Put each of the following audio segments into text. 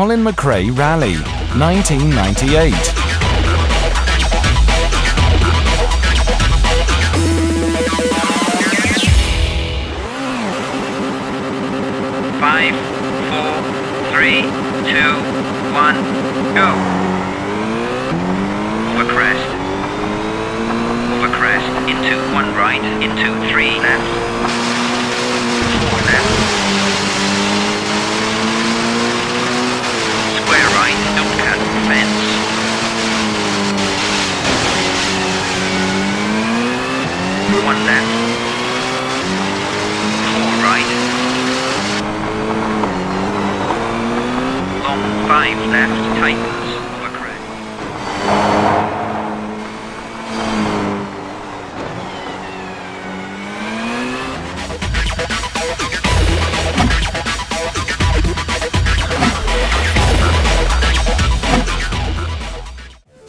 Colin McRae Rally, 1998. Five, four, three, two, one, go. Over crest. Over crest. Into one right. Into three left.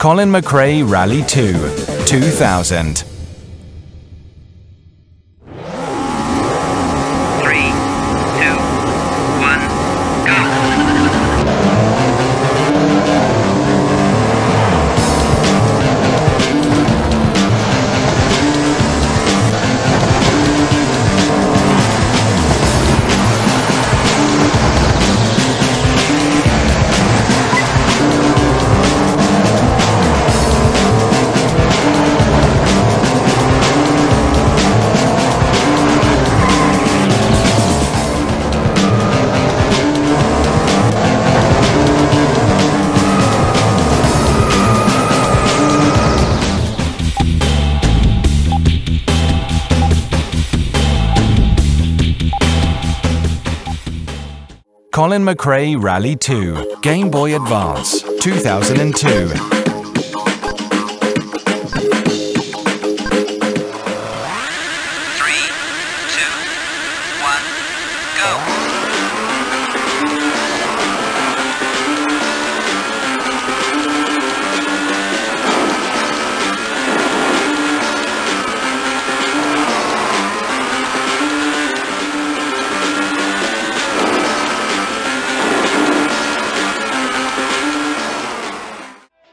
Colin McRae Rally 2, 2000. Colin McRae Rally 2, Game Boy Advance, 2002.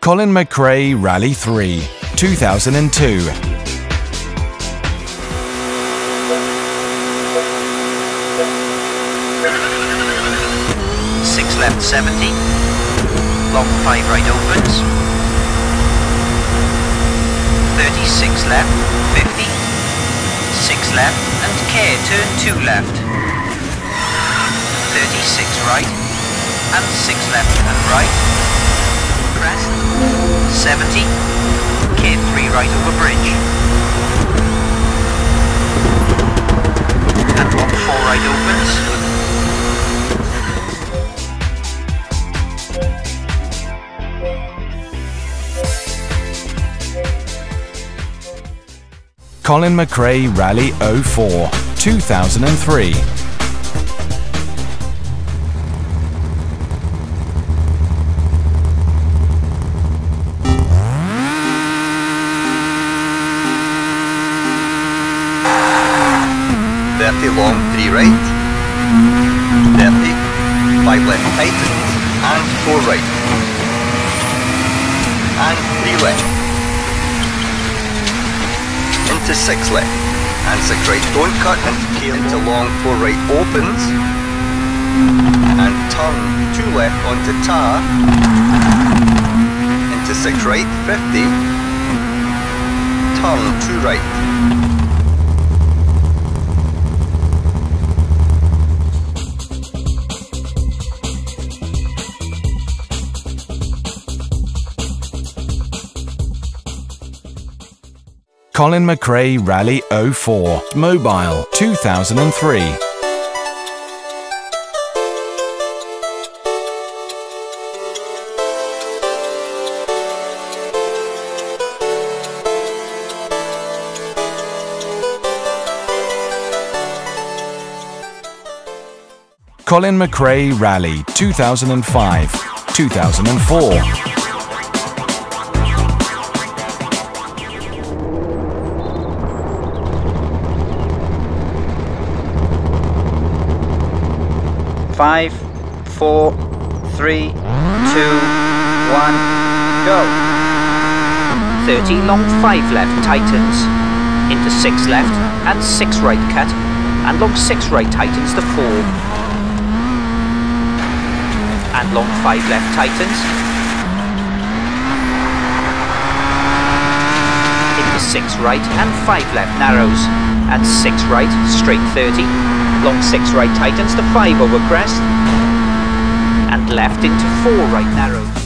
Colin McRae Rally 3, 2002. Six left, 70. Long five right opens. 36 left, 50. Six left, and care, turn two left. 36 right, and six left and right. Crest. 70. Care three right over bridge. And long four right opens. Colin McRae Rally 04, 2003. Thirty long, three right. Thirty, five left tighten, and four right. And three left. Into six left. And six right. Don't cut into long four right opens. And turn two left onto tar. Into six right, 50. Turn two right. Colin McRae Rally 04, Mobile, 2003. Colin McRae Rally 2005, 2004. Five, four, three, two, one, go. 30 long 5 left tightens, into 6 left and 6 right cut, and long 6 right tightens to 4. And long 5 left tightens, into 6 right and 5 left narrows, and 6 right straight 30, long 6 right tightens to 5 over crest, and left into 4 right narrows.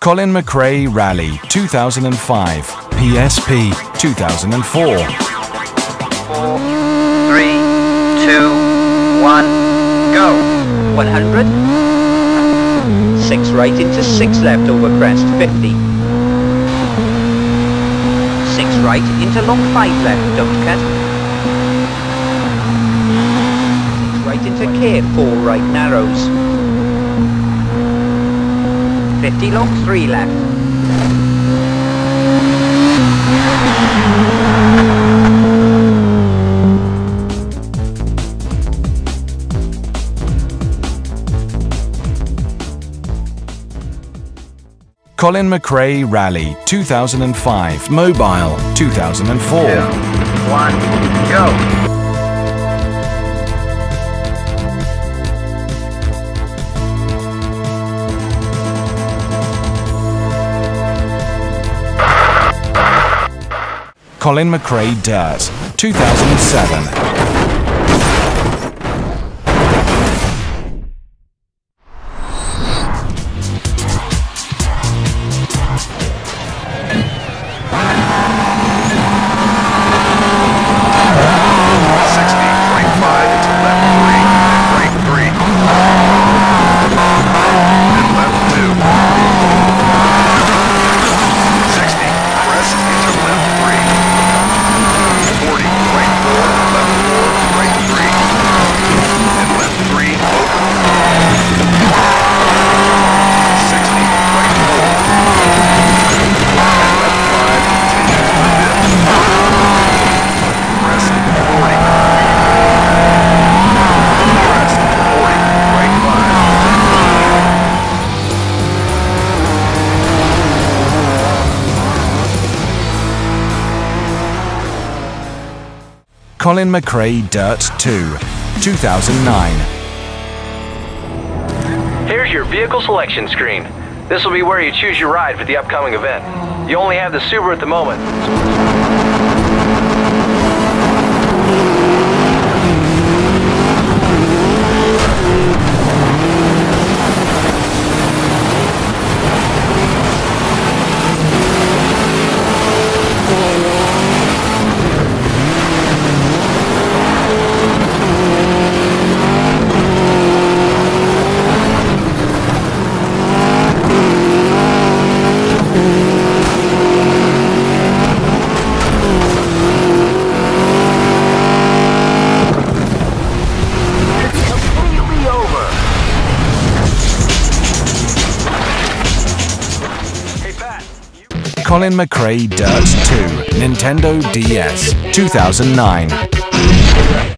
Colin McRae Rally 2005, PSP 2004. Four, three, two, one, go. 100. 6 right into 6 left over crest, 50. 6 right into long 5 left, don't cut. 6 right into care, 4 right narrows. 50 long 3 left. Colin McRae Rally 2005, Mobile 2004. Two, one, go. Colin McRae Dirt 2007. Colin McRae Dirt 2 2009. Here's your vehicle selection screen. This will be where you choose your ride for the upcoming event. You only have the Subaru at the moment. Colin McRae Dirt 2 Nintendo DS 2009.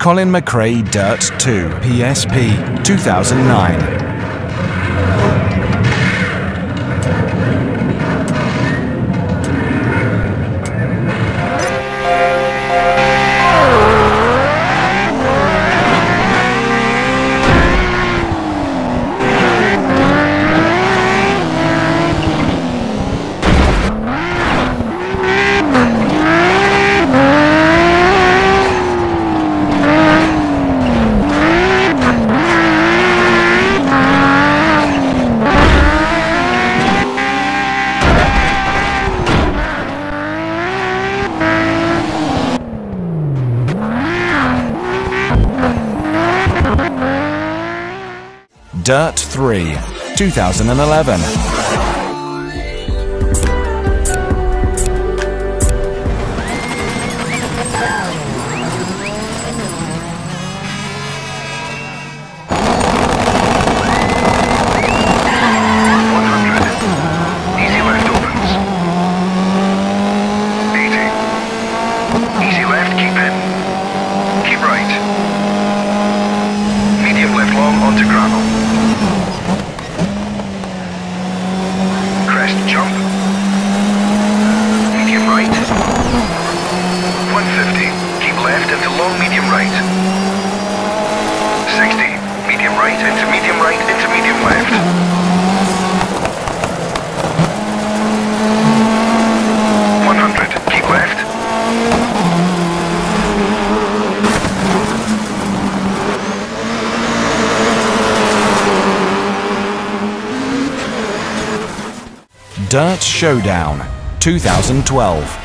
Colin McRae Dirt 2 PSP 2009. Dirt 3, 2011. Dirt Showdown 2012.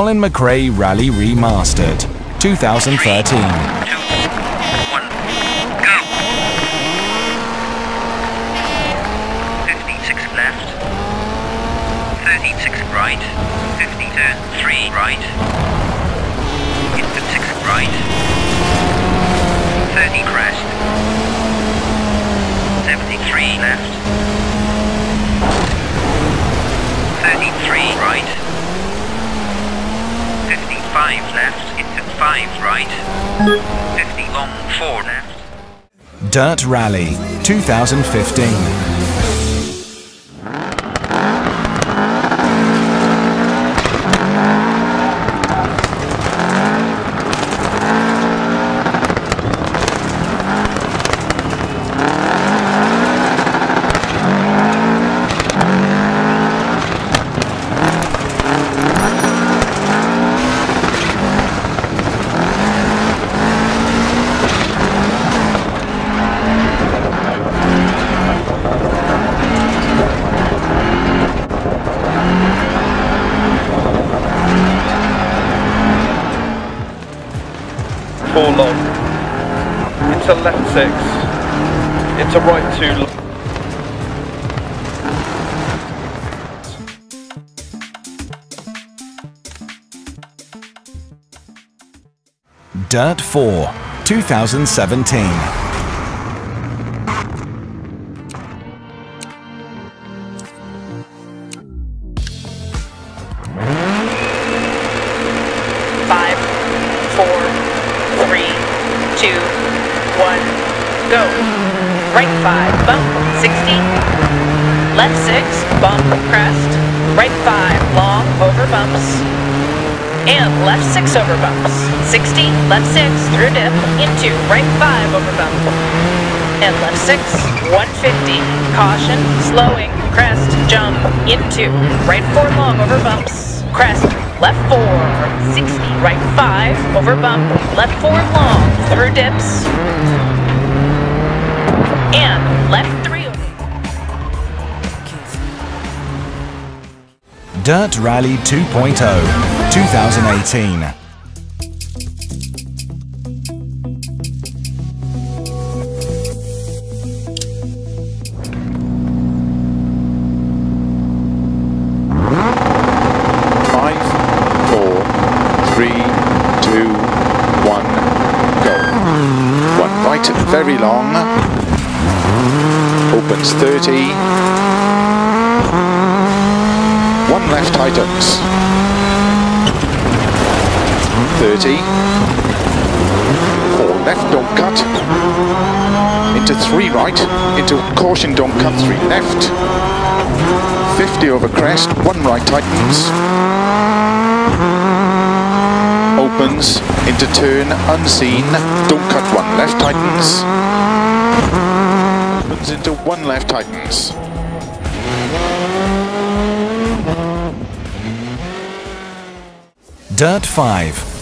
Colin McRae Rally Remastered, 2013. Dirt Rally 2015. Into left six, into right two. Dirt 4, 2017. Go. Right 5, bump, 60. Left 6, bump, crest. Right 5, long, over bumps. And left 6 over bumps. 60, left 6, through dip, into right 5 over bump. And left 6, 150. Caution, slowing, crest, jump, into right 4 long over bumps. Crest, left 4, 60, right 5, over bump, left 4 long, through dips, and left three. Dirt Rally 2.0 2018 Five, four, opens 30. One left tightens. 30. Four left, don't cut. Into three right, into caution, don't cut, three left. 50 over crest, one right tightens. Opens into turn unseen. Don't cut one left tightens. Opens into one left tightens. Dirt 5.